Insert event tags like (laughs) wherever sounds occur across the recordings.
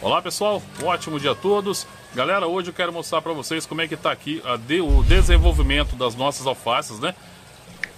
Olá pessoal, um ótimo dia a todos. Galera, hoje eu quero mostrar para vocês como é que está aqui de, o desenvolvimento das nossas alfaces, né?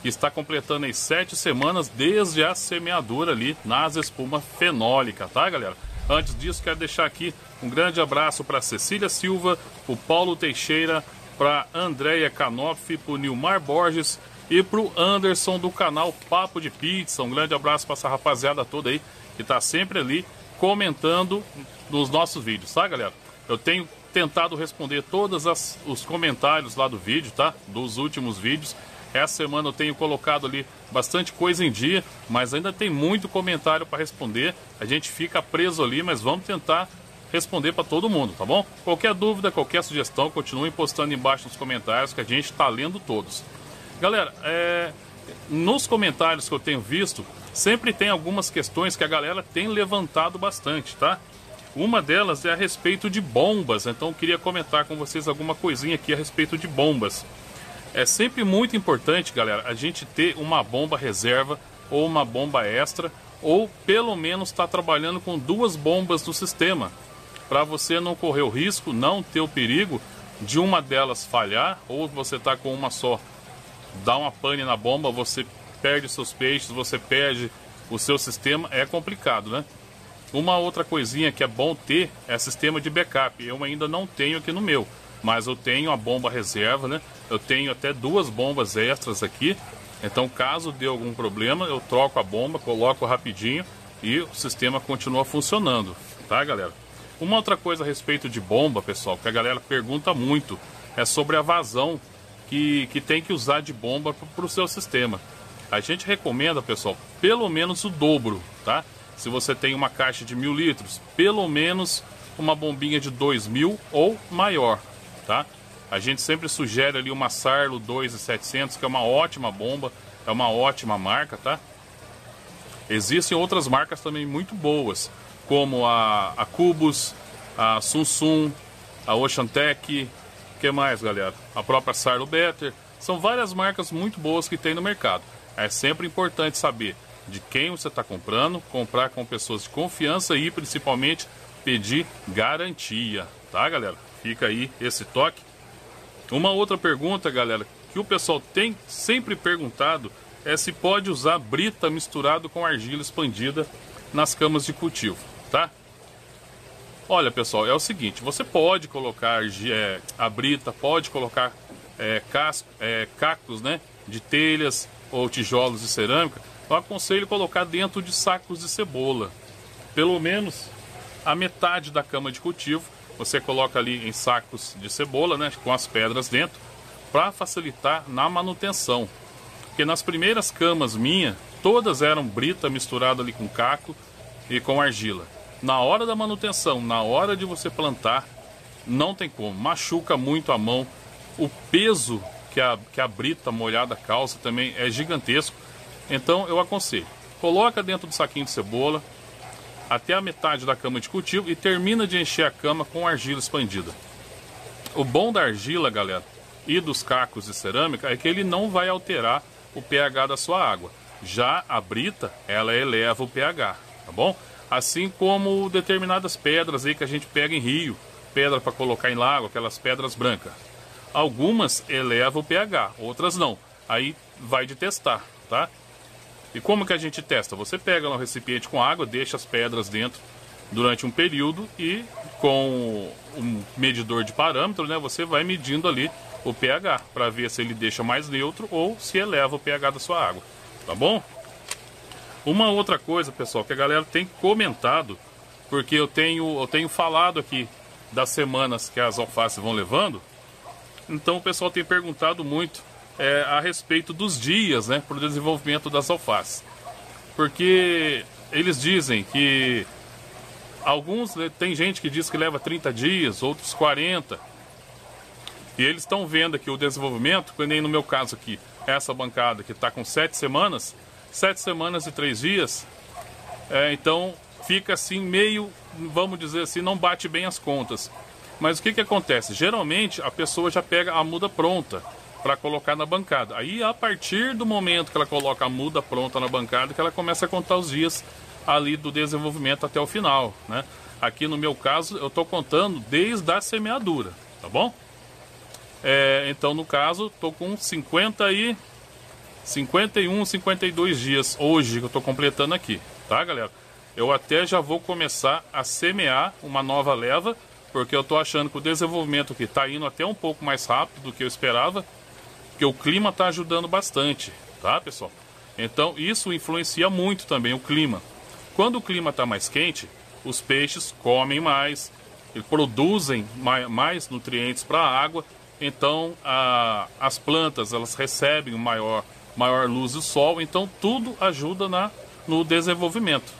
Que está completando aí sete semanas desde a semeadura ali nas espuma fenólica, tá galera? Antes disso, quero deixar aqui um grande abraço para Cecília Silva, o Paulo Teixeira, para Andréia Canoff, para o Nilmar Borges e para o Anderson do canal Papo de Pizza. Um grande abraço para essa rapaziada toda aí que está sempre ali comentando nos nossos vídeos, tá, galera? Eu tenho tentado responder todos os comentários lá do vídeo, tá? Dos últimos vídeos. Essa semana eu tenho colocado ali bastante coisa em dia, mas ainda tem muito comentário para responder. A gente fica preso ali, mas vamos tentar responder para todo mundo, tá bom? Qualquer dúvida, qualquer sugestão, continue postando embaixo nos comentários que a gente está lendo todos. Galera, é... nos comentários que eu tenho visto, sempre tem algumas questões que a galera tem levantado bastante, tá? Uma delas é a respeito de bombas, então eu queria comentar com vocês alguma coisinha aqui a respeito de bombas. É sempre muito importante, galera, a gente ter uma bomba reserva ou uma bomba extra, ou pelo menos estar tá trabalhando com duas bombas no sistema, para você não correr o risco, não ter o perigo de uma delas falhar, ou você tá com uma só, dá uma pane na bomba, você perde seus peixes, você perde o seu sistema, é complicado, né? Uma outra coisinha que é bom ter é sistema de backup. Eu ainda não tenho aqui no meu, mas eu tenho a bomba reserva, né? Eu tenho até duas bombas extras aqui. Então, caso dê algum problema, eu troco a bomba, coloco rapidinho e o sistema continua funcionando, tá, galera? Uma outra coisa a respeito de bomba, pessoal, que a galera pergunta muito, é sobre a vazão que, que tem que usar de bomba para o seu sistema. A gente recomenda, pessoal, pelo menos o dobro, tá? Se você tem uma caixa de mil litros, pelo menos uma bombinha de dois mil ou maior, tá? A gente sempre sugere ali uma Sarlo 2700, que é uma ótima bomba, é uma ótima marca, tá? Existem outras marcas também muito boas como a, a Cubus, a Samsung, a Oceantec, que mais, galera? A própria Sarlo Better. São várias marcas muito boas que tem no mercado. É sempre importante saber de quem você está comprando, comprar com pessoas de confiança e principalmente pedir garantia, tá, galera? Fica aí esse toque. Uma outra pergunta, galera, que o pessoal tem sempre perguntado é se pode usar brita misturado com argila expandida nas camas de cultivo tá? Olha, pessoal, é o seguinte, você pode colocar é, a brita, pode colocar é, casco, é, cacos, né, de telhas ou tijolos de cerâmica. Eu aconselho colocar dentro de sacos de cebola. Pelo menos a metade da cama de cultivo, você coloca ali em sacos de cebola, né, com as pedras dentro, para facilitar na manutenção. Porque nas primeiras camas minha, todas eram brita misturada ali com caco e com argila na hora da manutenção, na hora de você plantar, não tem como. Machuca muito a mão. O peso que a, que a brita molhada calça também é gigantesco. Então eu aconselho. Coloca dentro do saquinho de cebola até a metade da cama de cultivo e termina de encher a cama com argila expandida. O bom da argila, galera, e dos cacos de cerâmica é que ele não vai alterar o pH da sua água. Já a brita, ela eleva o pH, tá bom? Assim como determinadas pedras aí que a gente pega em rio, pedra para colocar em lago, aquelas pedras brancas. Algumas elevam o pH, outras não. Aí vai de testar, tá? E como que a gente testa? Você pega um recipiente com água, deixa as pedras dentro durante um período e com um medidor de parâmetro, né, você vai medindo ali o pH para ver se ele deixa mais neutro ou se eleva o pH da sua água, tá bom? Uma outra coisa, pessoal, que a galera tem comentado, porque eu tenho, eu tenho falado aqui das semanas que as alfaces vão levando, então o pessoal tem perguntado muito é, a respeito dos dias né, para o desenvolvimento das alfaces. Porque eles dizem que alguns, né, tem gente que diz que leva 30 dias, outros 40. E eles estão vendo aqui o desenvolvimento, que nem no meu caso aqui, essa bancada que está com 7 semanas, sete semanas e três dias. É, então fica assim meio, vamos dizer assim, não bate bem as contas. Mas o que, que acontece? Geralmente a pessoa já pega a muda pronta para colocar na bancada. Aí a partir do momento que ela coloca a muda pronta na bancada, que ela começa a contar os dias ali do desenvolvimento até o final, né? Aqui no meu caso, eu estou contando desde a semeadura, tá bom? É, então, no caso, estou com 50 e 51, 52 dias hoje que eu estou completando aqui, tá, galera? Eu até já vou começar a semear uma nova leva, porque eu estou achando que o desenvolvimento aqui está indo até um pouco mais rápido do que eu esperava, porque o clima está ajudando bastante, tá, pessoal? Então, isso influencia muito também o clima. Quando o clima está mais quente, os peixes comem mais, produzem mais nutrientes para a água, então a, as plantas elas recebem maior, maior luz do sol, então tudo ajuda na, no desenvolvimento.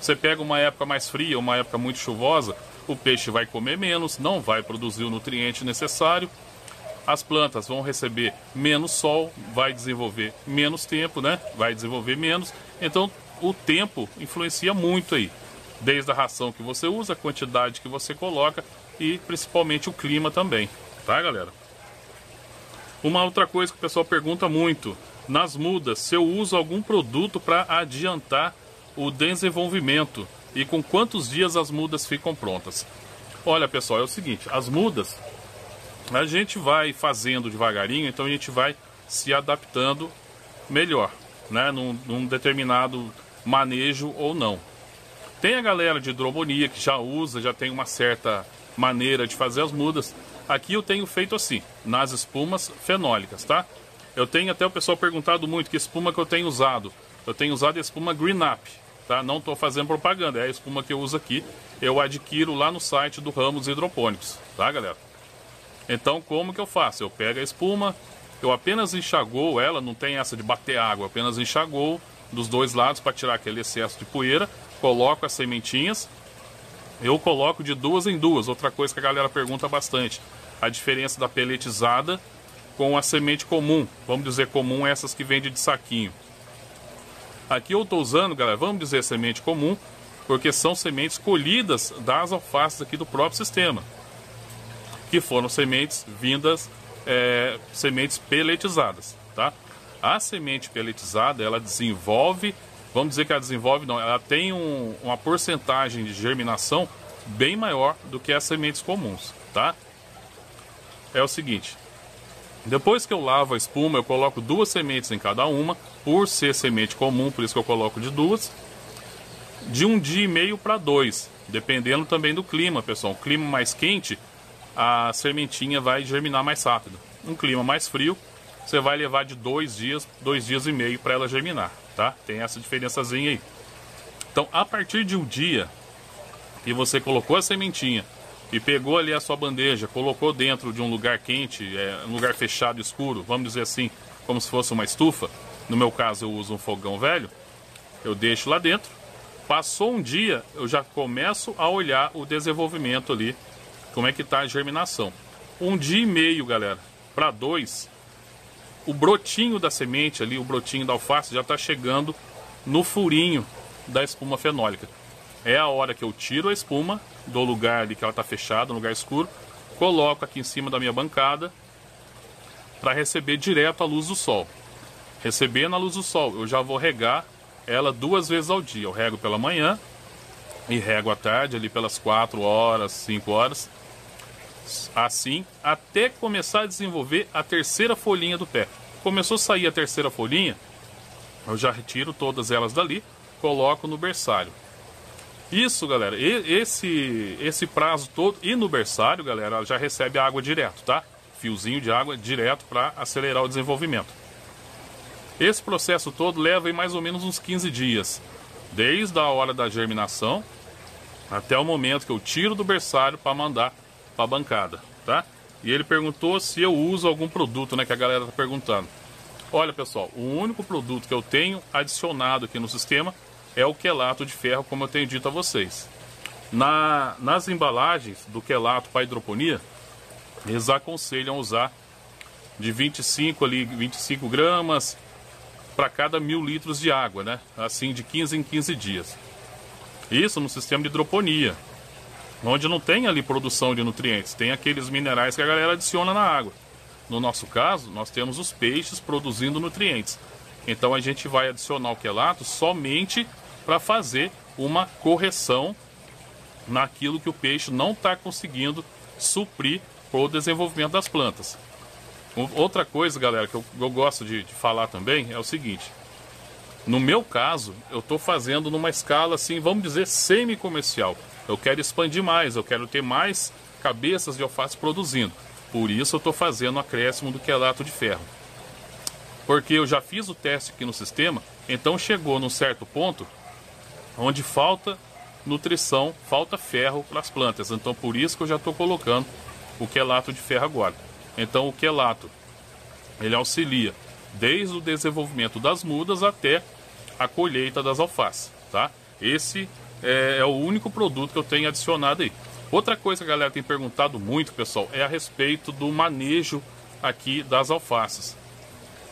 Você pega uma época mais fria, uma época muito chuvosa, o peixe vai comer menos, não vai produzir o nutriente necessário, as plantas vão receber menos sol, vai desenvolver menos tempo, né? Vai desenvolver menos. Então o tempo influencia muito aí desde a ração que você usa, a quantidade que você coloca e principalmente o clima também, tá galera? Uma outra coisa que o pessoal pergunta muito, nas mudas, se eu uso algum produto para adiantar o desenvolvimento e com quantos dias as mudas ficam prontas. Olha pessoal, é o seguinte, as mudas a gente vai fazendo devagarinho, então a gente vai se adaptando melhor, né, num, num determinado manejo ou não. Tem a galera de hidromonia que já usa, já tem uma certa maneira de fazer as mudas. Aqui eu tenho feito assim, nas espumas fenólicas, tá? Eu tenho até o pessoal perguntado muito que espuma que eu tenho usado. Eu tenho usado a espuma Green Up, tá? Não estou fazendo propaganda, é a espuma que eu uso aqui. Eu adquiro lá no site do Ramos Hidropônicos, tá, galera? Então, como que eu faço? Eu pego a espuma, eu apenas enxagou ela, não tem essa de bater água, apenas enxagou dos dois lados para tirar aquele excesso de poeira coloco as sementinhas. Eu coloco de duas em duas. Outra coisa que a galera pergunta bastante. A diferença da peletizada com a semente comum. Vamos dizer comum essas que vende de saquinho. Aqui eu estou usando, galera, vamos dizer semente comum, porque são sementes colhidas das alfaces aqui do próprio sistema. Que foram sementes vindas, é, sementes peletizadas, tá? A semente peletizada, ela desenvolve vamos dizer que ela desenvolve, não, ela tem um, uma porcentagem de germinação bem maior do que as sementes comuns, tá? É o seguinte, depois que eu lavo a espuma, eu coloco duas sementes em cada uma, por ser semente comum, por isso que eu coloco de duas, de um dia e meio para dois, dependendo também do clima, pessoal. Um clima mais quente, a sementinha vai germinar mais rápido. Um clima mais frio, você vai levar de dois dias, dois dias e meio para ela germinar tá? Tem essa diferençazinha aí. Então, a partir de um dia que você colocou a sementinha e pegou ali a sua bandeja, colocou dentro de um lugar quente, é, um lugar fechado, escuro, vamos dizer assim, como se fosse uma estufa. No meu caso, eu uso um fogão velho. Eu deixo lá dentro. Passou um dia, eu já começo a olhar o desenvolvimento ali, como é que está a germinação. Um dia e meio, galera, para dois, o brotinho da semente ali, o brotinho da alface já está chegando no furinho da espuma fenólica. É a hora que eu tiro a espuma do lugar ali que ela está fechada, no lugar escuro, coloco aqui em cima da minha bancada para receber direto a luz do sol. Recebendo a luz do sol, eu já vou regar ela duas vezes ao dia. Eu rego pela manhã e rego à tarde, ali pelas 4 horas, 5 horas assim até começar a desenvolver a terceira folhinha do pé. Começou a sair a terceira folhinha, eu já retiro todas elas dali, coloco no berçário. Isso, galera, esse esse prazo todo e no berçário, galera, ela já recebe água direto, tá? Fiozinho de água direto para acelerar o desenvolvimento. Esse processo todo leva mais ou menos uns 15 dias, desde a hora da germinação até o momento que eu tiro do berçário para mandar para a bancada, tá? E ele perguntou se eu uso algum produto, né, que a galera tá perguntando. Olha, pessoal, o único produto que eu tenho adicionado aqui no sistema é o quelato de ferro, como eu tenho dito a vocês. Na, nas embalagens do quelato para hidroponia, eles aconselham usar de 25 ali, 25 gramas para cada mil litros de água, né? Assim, de 15 em 15 dias. Isso no sistema de hidroponia onde não tem ali produção de nutrientes, tem aqueles minerais que a galera adiciona na água. No nosso caso, nós temos os peixes produzindo nutrientes. Então a gente vai adicionar o quelato somente para fazer uma correção naquilo que o peixe não está conseguindo suprir para o desenvolvimento das plantas. Outra coisa, galera, que eu, eu gosto de, de, falar também é o seguinte: no meu caso, eu estou fazendo numa escala assim, vamos dizer, semi-comercial. Eu quero expandir mais, eu quero ter mais cabeças de alface produzindo. Por isso eu estou fazendo o acréscimo do quelato de ferro. Porque eu já fiz o teste aqui no sistema, então chegou num certo ponto onde falta nutrição, falta ferro para as plantas. Então por isso que eu já estou colocando o quelato de ferro agora. Então o quelato ele auxilia desde o desenvolvimento das mudas até a colheita das alfaces, tá? Esse é, é, o único produto que eu tenho adicionado aí. Outra coisa que a galera tem perguntado muito, pessoal, é a respeito do manejo aqui das alfaces.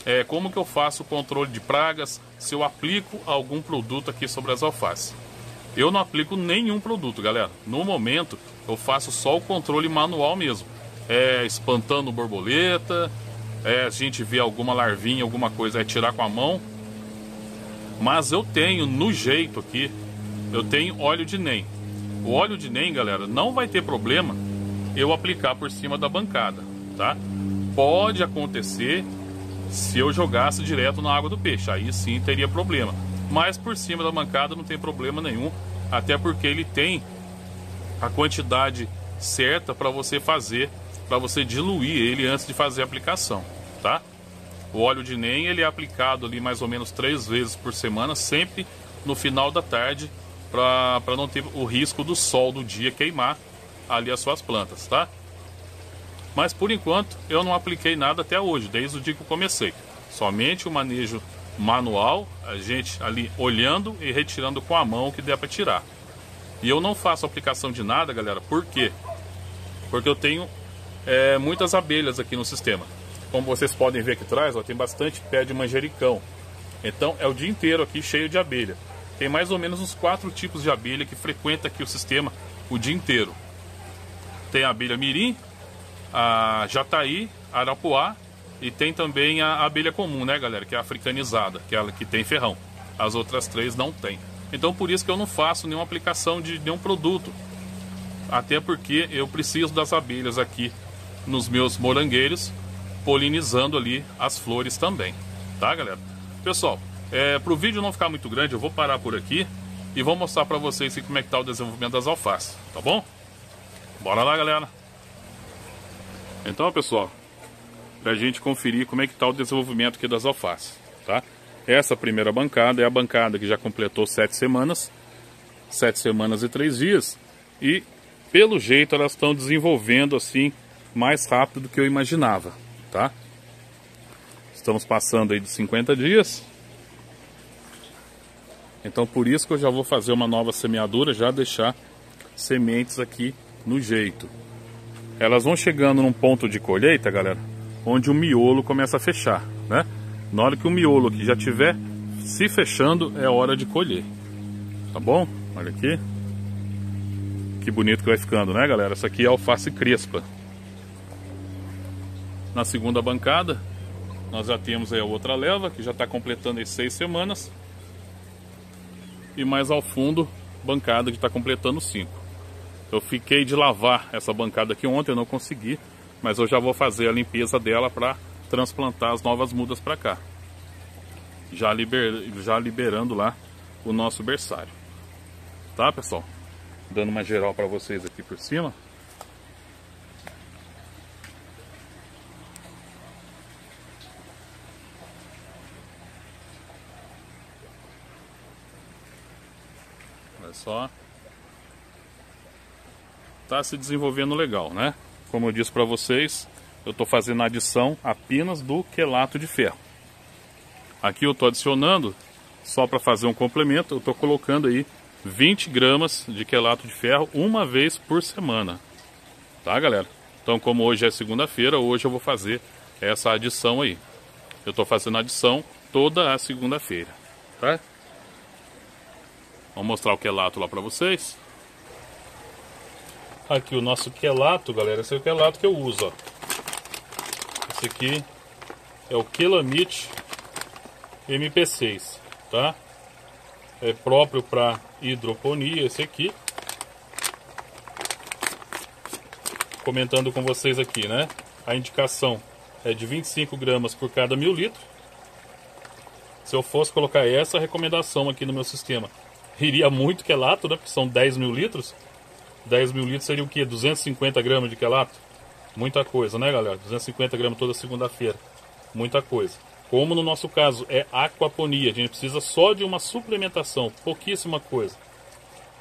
É, como que eu faço o controle de pragas, se eu aplico algum produto aqui sobre as alfaces. Eu não aplico nenhum produto, galera. No momento, eu faço só o controle manual mesmo. É espantando borboleta, é, a gente vê alguma larvinha, alguma coisa, é tirar com a mão. Mas eu tenho no jeito aqui, eu tenho óleo de NEM. O óleo de NEM, galera, não vai ter problema eu aplicar por cima da bancada, tá? Pode acontecer se eu jogasse direto na água do peixe, aí sim teria problema. Mas por cima da bancada não tem problema nenhum, até porque ele tem a quantidade certa para você fazer, para você diluir ele antes de fazer a aplicação, tá? O óleo de NEM ele é aplicado ali mais ou menos três vezes por semana, sempre no final da tarde para não ter o risco do sol do dia queimar ali as suas plantas, tá? Mas por enquanto eu não apliquei nada até hoje, desde o dia que eu comecei. Somente o manejo manual, a gente ali olhando e retirando com a mão que der para tirar. E eu não faço aplicação de nada, galera, por quê? Porque eu tenho é, muitas abelhas aqui no sistema. Como vocês podem ver aqui atrás, ó, tem bastante pé de manjericão. Então é o dia inteiro aqui cheio de abelha tem mais ou menos uns quatro tipos de abelha que frequenta aqui o sistema o dia inteiro. Tem a abelha mirim, a jataí, arapuá e tem também a abelha comum, né, galera, que é africanizada, que é a que tem ferrão. As outras três não tem. Então por isso que eu não faço nenhuma aplicação de nenhum produto. Até porque eu preciso das abelhas aqui nos meus morangueiros, polinizando ali as flores também. Tá, galera? Pessoal, é, para o vídeo não ficar muito grande, eu vou parar por aqui e vou mostrar para vocês como é que tá o desenvolvimento das alfaces, tá bom? Bora lá, galera! Então, pessoal, para a gente conferir como é que tá o desenvolvimento aqui das alfaces, tá? Essa primeira bancada é a bancada que já completou sete semanas, sete semanas e três dias, e pelo jeito elas estão desenvolvendo assim mais rápido do que eu imaginava, tá? Estamos passando aí de 50 dias, então por isso que eu já vou fazer uma nova semeadura, já deixar sementes aqui no jeito. Elas vão chegando num ponto de colheita, galera, onde o miolo começa a fechar, né? Na hora que o miolo aqui já tiver se fechando, é hora de colher. Tá bom? Olha aqui. Que bonito que vai ficando, né, galera? Essa aqui é alface crespa. Na segunda bancada, nós já temos aí a outra leva, que já está completando as seis semanas e mais ao fundo, bancada que está completando 5. Eu fiquei de lavar essa bancada aqui ontem, eu não consegui, mas eu já vou fazer a limpeza dela para transplantar as novas mudas para cá. Já, liber, já liberando lá o nosso berçário. Tá, pessoal? Dando uma geral para vocês aqui por cima. Olha só. Tá se desenvolvendo legal, né? Como eu disse para vocês, eu estou fazendo a adição apenas do quelato de ferro. Aqui eu estou adicionando, só para fazer um complemento, eu estou colocando aí 20 gramas de quelato de ferro uma vez por semana. Tá, galera? Então, como hoje é segunda-feira, hoje eu vou fazer essa adição aí. Eu estou fazendo a adição toda a segunda-feira, tá? Vou mostrar o quelato lá pra vocês. Aqui o nosso quelato, galera. Esse é o quelato que eu uso, ó. Esse aqui é o Quelamite MP6, tá? É próprio para hidroponia esse aqui. comentando com vocês aqui, né? A indicação é de 25 gramas por cada mil litros. Se eu fosse colocar essa recomendação aqui no meu sistema, iria muito quelato, né? Porque são 10 mil litros. 10 mil litros seria o quê? 250 gramas de quelato? Muita coisa, né, galera? 250 gramas toda segunda-feira. Muita coisa. Como no nosso caso é aquaponia, a gente precisa só de uma suplementação, pouquíssima coisa.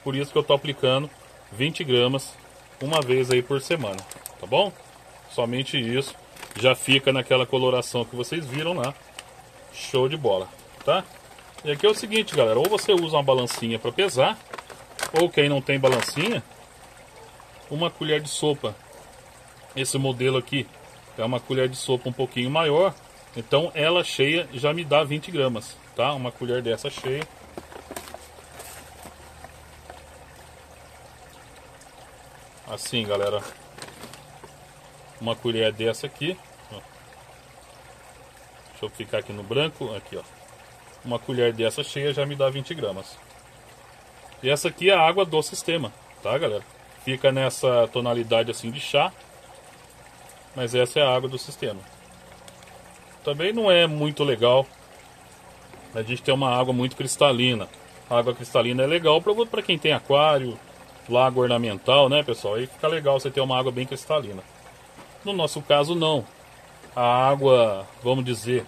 Por isso que eu estou aplicando 20 gramas uma vez aí por semana, tá bom? Somente isso já fica naquela coloração que vocês viram lá. Show de bola, tá? E aqui é o seguinte, galera, ou você usa uma balancinha para pesar, ou quem não tem balancinha, uma colher de sopa. Esse modelo aqui é uma colher de sopa um pouquinho maior, então ela cheia já me dá 20 gramas, tá? Uma colher dessa cheia Assim, galera. Uma colher dessa aqui. Deixa eu ficar aqui no branco. Aqui, ó. Uma colher dessa cheia já me dá 20 gramas. E essa aqui é a água do sistema, tá, galera? Fica nessa tonalidade assim de chá. Mas essa é a água do sistema. Também não é muito legal a gente ter uma água muito cristalina. A água cristalina é legal para quem tem aquário, lago ornamental, né, pessoal? Aí fica legal você ter uma água bem cristalina. No nosso caso, não. A água, vamos dizer,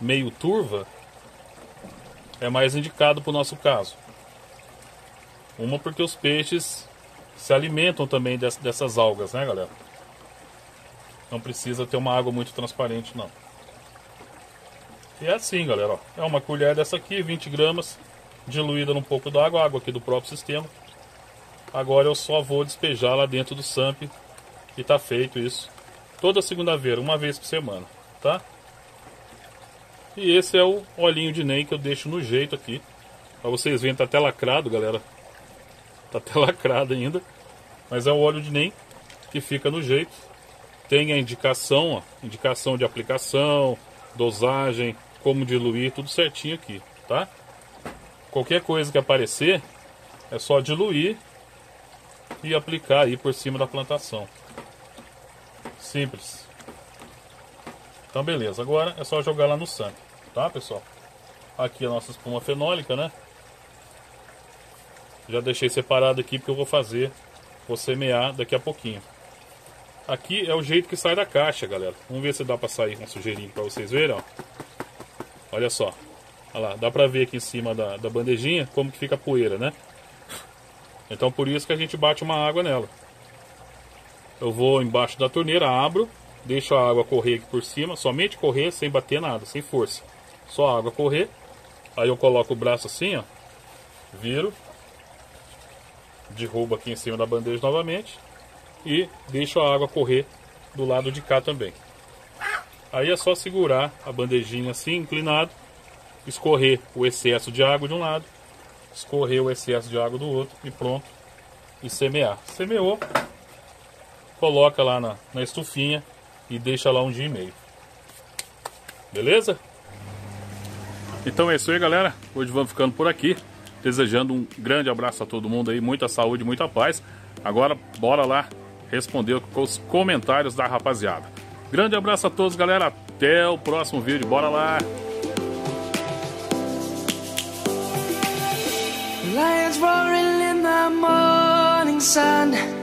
meio turva, é mais indicado para o nosso caso. Uma porque os peixes se alimentam também dessas algas, né, galera? Não precisa ter uma água muito transparente, não. E é assim, galera. Ó. É uma colher dessa aqui, 20 gramas, diluída num pouco d'água, água aqui do próprio sistema. Agora eu só vou despejar lá dentro do SAMP e tá feito isso. Toda segunda-feira, uma vez por semana, tá? E esse é o olhinho de NEM que eu deixo no jeito aqui. Pra vocês verem, tá até lacrado, galera. Tá até (laughs) lacrado ainda. Mas é o óleo de NEM que fica no jeito. Tem a indicação, ó, indicação de aplicação, dosagem, como diluir, tudo certinho aqui, tá? Qualquer coisa que aparecer, é só diluir e aplicar aí por cima da plantação. Simples. Então beleza, agora é só jogar lá no sangue, tá pessoal? Aqui a nossa espuma fenólica, né? Já deixei separado aqui porque eu vou fazer, vou semear daqui a pouquinho. Aqui é o jeito que sai da caixa, galera. Vamos ver se dá pra sair uma sujeirinha pra vocês verem, ó. Olha só. Olha lá, dá pra ver aqui em cima da, da bandejinha como que fica a poeira, né? Então por isso que a gente bate uma água nela. Eu vou embaixo da torneira, abro, deixo a água correr aqui por cima, somente correr sem bater nada, sem força. Só a água correr. Aí eu coloco o braço assim, ó. Viro. Derrubo aqui em cima da bandeja novamente. E deixo a água correr do lado de cá também. Aí é só segurar a bandejinha assim, inclinado, escorrer o excesso de água de um lado escorrer o excesso de água do outro e pronto. E semear. Semeou, coloca lá na, na estufinha e deixa lá um dia e meio. Beleza? Então é isso aí, galera. Hoje vamos ficando por aqui. Desejando um grande abraço a todo mundo aí, muita saúde, muita paz. Agora, bora lá responder com os comentários da rapaziada. Grande abraço a todos, galera. Até o próximo vídeo. Bora lá! Lions roaring in the morning sun